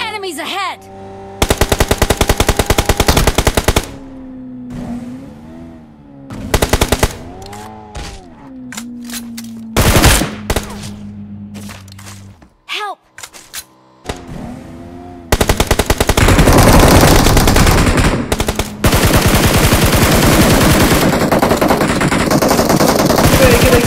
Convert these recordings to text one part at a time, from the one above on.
Enemies ahead!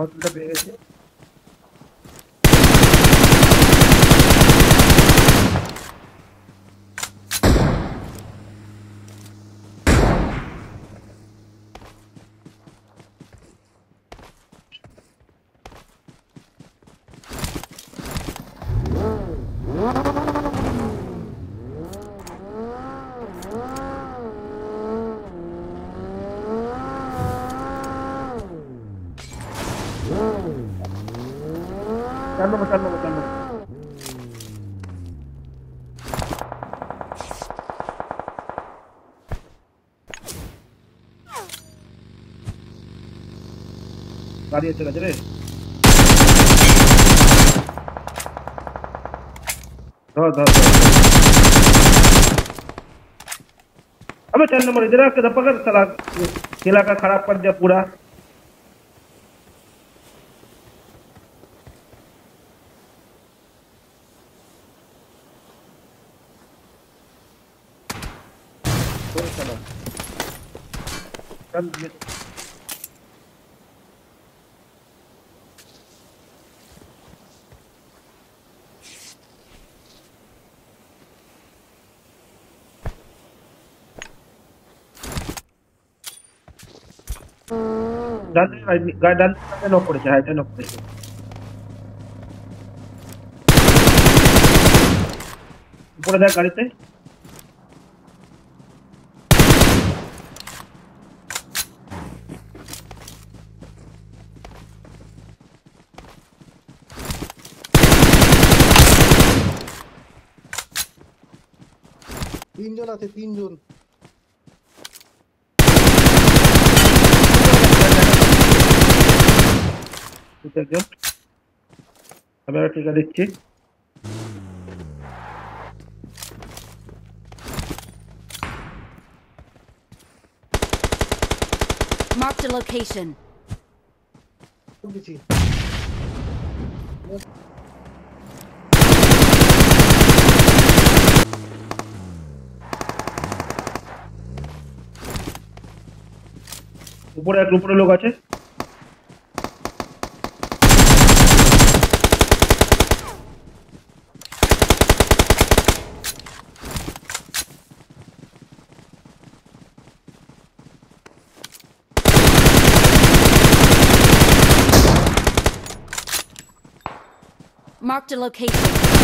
Hospital चल चल चल। गाड़ी अच्छे गजरे धर। अबे चल नंबर इधर आके पकड़, चला। का खराब कर दिया पूरा। चल चलो चल ये- ডান গায়ে ডান দিকে নক করেছে হ্যাঁ এটা নক করেছে উপরে দেখ গাড়িতে তিনজন আছে তিনজন ঠিক আছে আমি একটা টিকা দিচ্ছি Marked a location. উপরে এক উপরে লোক আছে Marked a location.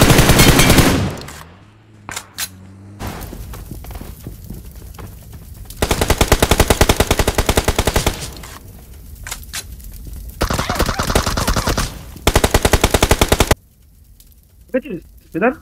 Vete, ¿verdad?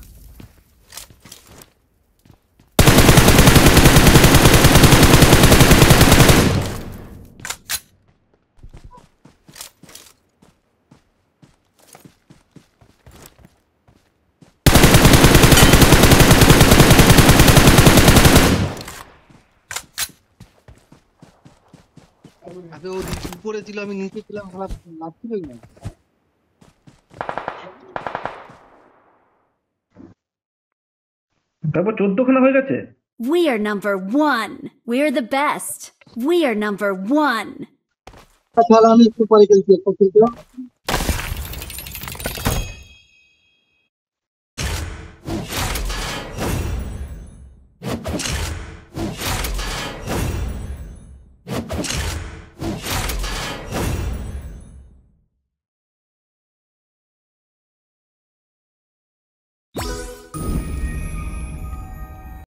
আরে ওর উপরে ছিল আমি নিচে ছিলাম লাভ ছিলই না তারপর চোদ্দখানা হয়ে গেছে We are number one. We're the best. We are number one. তাহলে আমি একটু পরে খেলছি একটা খেলতে